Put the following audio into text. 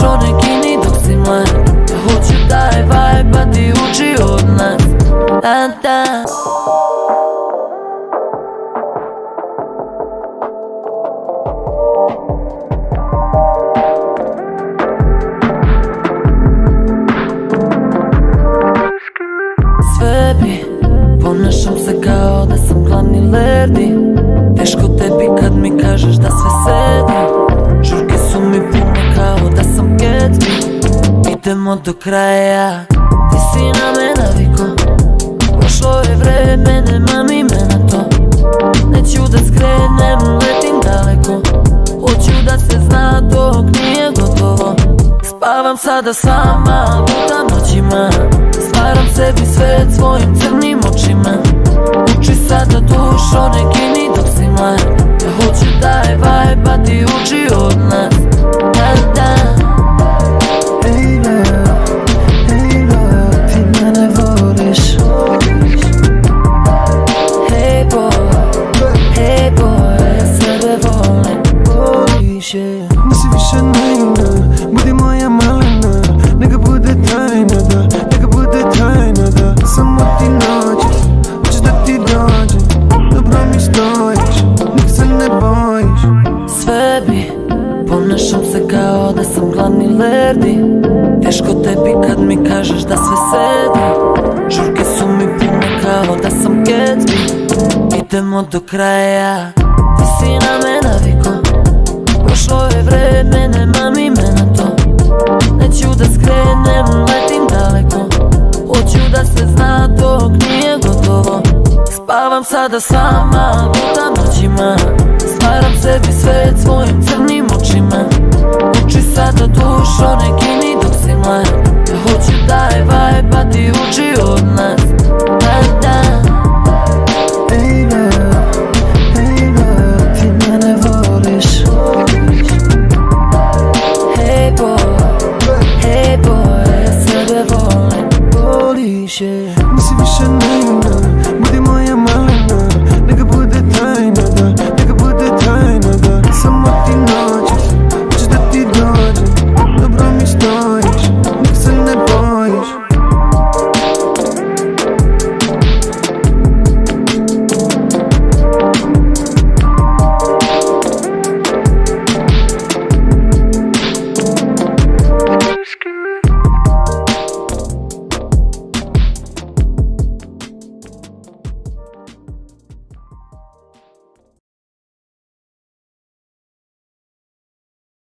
шо не кини док си млад Хочу да е вајба да ти учи од нас. А да. Би понашам се као да сум главни лерди. Тешко те би кад Idemo do kraja. Ti si na me naviko Prošlo je vreme, nema mi me na to. Neću da skrenem, letim daleko. Hoću da se zna dok nije gotovo. Spavam sada sama, lutam noćima Stvaram sebi svet svojim crnim očima više naivna, budi moja malena Neka bude tajna da, neka bude tajna da. Samo ti nađe, hoćeš da ti dođe Dobro mi stojiš, nek se ne bojiš. Sve bi Ponašam se kao da sam glavni lerdi Teško tebi kad mi kažeš da sve sedi. Žurke su mi pune kao da sam Gatsby Idemo do kraja. Ti si na me naviko Prošlo je vreme, nema mi me na to. Neću da skrenem, letim daleko. Hoću da se zna dok nije gotovo. Spavam sada sama, lutam noćima. Stvaram sebi svet svojim Voliš je Nisi više